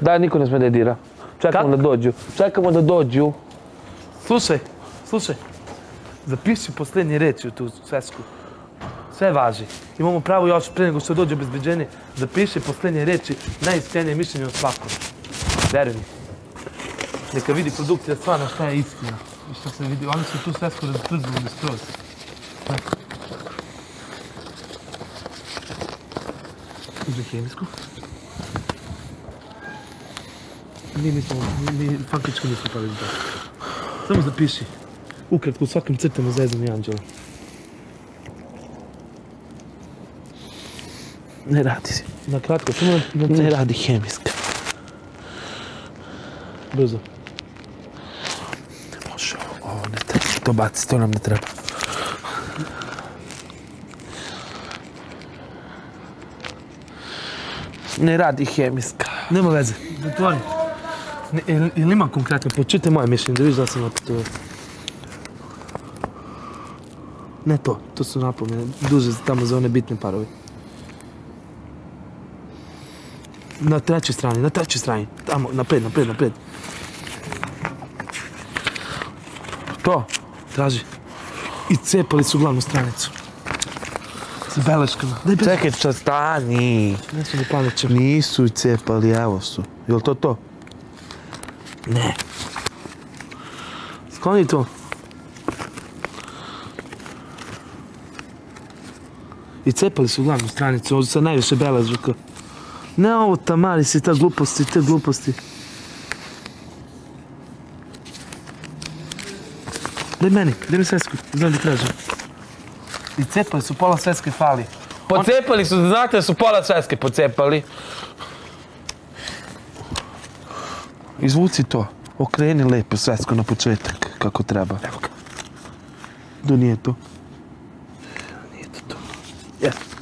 Daj, niko ne sme da dira. Čekamo Kako? da dođu. Čekamo da dođu. Slušaj, slušaj. Zapiši posljednje reči u tu svesku. Sve važi. Imamo pravo još pre nego što dođe obezbeđenje. Zapiši posljednje reči, najiskrenije mišljenje o svakom. Veruj mi. Neka vidi produkcija stvarno šta je istina. I što se vidi, oni su tu svesku razprznuli skroz. Uzmi hemijsku. Mi nismo, mi, faktički nismo pali za to. Samo zapiši. Ukratko u svakim crtama zezam i anđela. Ne radi se. Na kratko, samo na, na Ne radi hemijska. Brzo. Ne može ovo, ovo ne treba. To baci, to nam ne treba. Ne radi hemijska. Nema veze. Zatvori. Ne, jel, jel ima konkretno? Počitaj moje mišljenje, da vidiš da sam to. Ne to, to su napomene. Duže tamo za one bitne parovi. Na trećoj strani, na trećoj strani. Tamo, napred, napred, napred. To, traži. I cepali su glavnu stranicu. S beleškama. Daj bez... Čekaj, ča stani. Ne su da pamećem. Nisu cepali, evo su. Jel to to? Ne. Skloni to. I cepali su glavnu stranicu, ovdje sa najviše beležaka. Ne ovo tamari si, ta gluposti, te gluposti. Daj meni, daj mi svesku, znam da tražim. I cepali su, pola sveske fali. Pocepali su, znate da su pola sveske pocepali. Izvuci to. Okreni lepo svesko na početak, kako treba. Evo ga. Da nije to. Nije to to. Jes.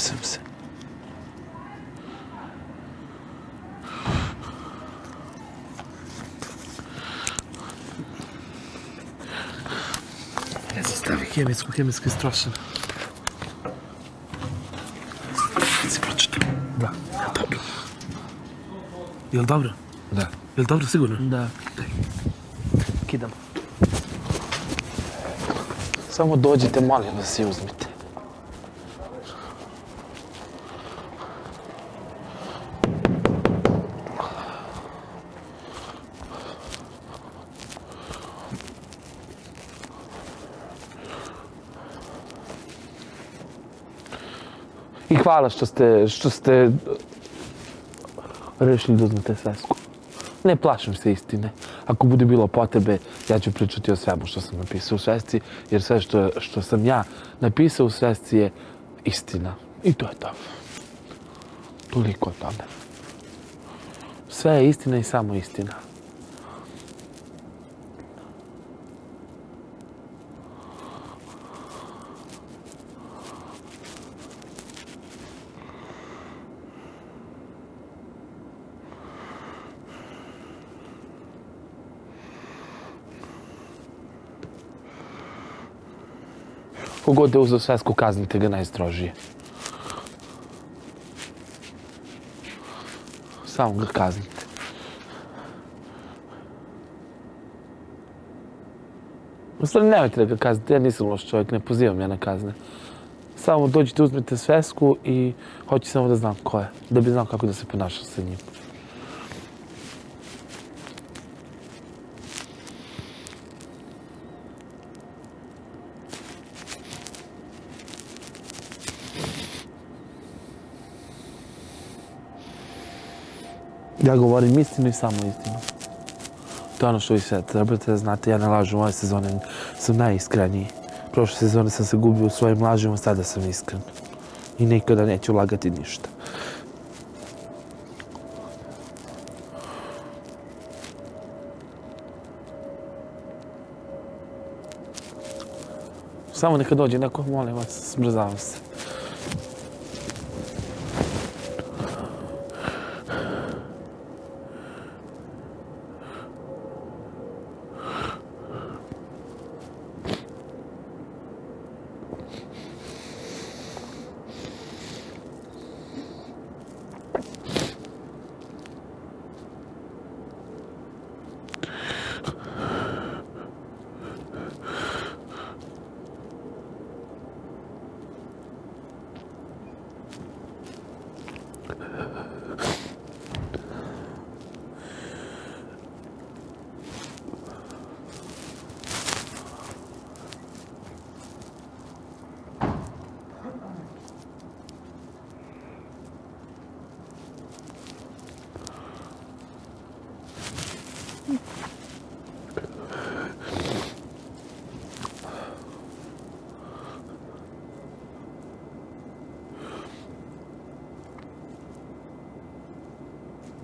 съм се. Не застави хемицко, хемицко е страшен. Си прочета. Да. Добре. Jel dobro? Da. Jel dobro sigurno? Da. Daj. Kidam. Samo dođite malo da si uzmite. Hvala što ste, što ste rešili da uzmete svesku. Ne plašim se istine. Ako bude bilo potrebe, ja ću pričati o svemu što sam napisao u svesci, jer sve što, što sam ja napisao u svesci je istina. I to je to. Toliko o tome. Sve je istina i samo istina. Kogod je uzeo svesku, kaznite ga najstrožije. Samo ga kaznite. U stvari, nemojte da ga kaznite, ja nisam loš čovjek, ne pozivam ja na kazne. Samo dođite, uzmite svesku i hoću samo da znam ko je, da bi znao kako da se ponašam sa njim. Ja govorim istinu i samo istinu. To je ono što vi sve trebate da znate. Ja ne lažem, ove sezone sam najiskreniji. Prošle sezone sam se gubio u svojim lažima, sada sam iskren. I nikada neću lagati ništa. Samo neka dođe neko, molim vas, smrzavam se.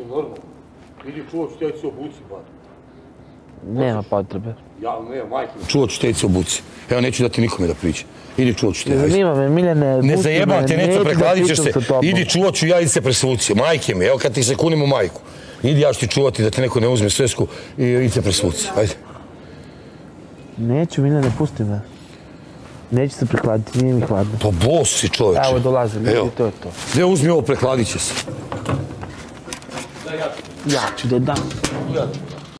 Je normalno. Idi čuo ću te se obuci, ba. Nema potrebe. Ja, ne, majke. Čuo ću te se obuci. Evo, neću dati nikome da priča. Idi čuo ću te. Ne zanima me, Miljane, Ne pusti me, zajebam te, neću neću, prekladit ćeš se. Idi čuo ću ja, idi se presvuci. Majke mi, evo kad ti se kunim u majku. Idi ja ću ti čuvati da te neko ne uzme svesku i idi se presvuci. Ajde. Neću, Miljane, pusti me. Neću se prikladiti, nije mi hladno. Pa bos si čovječe. Evo, dolazim, Evo. vidi, to je to. Ne uzmi ovo, prekladit će se. Ja ću da dam.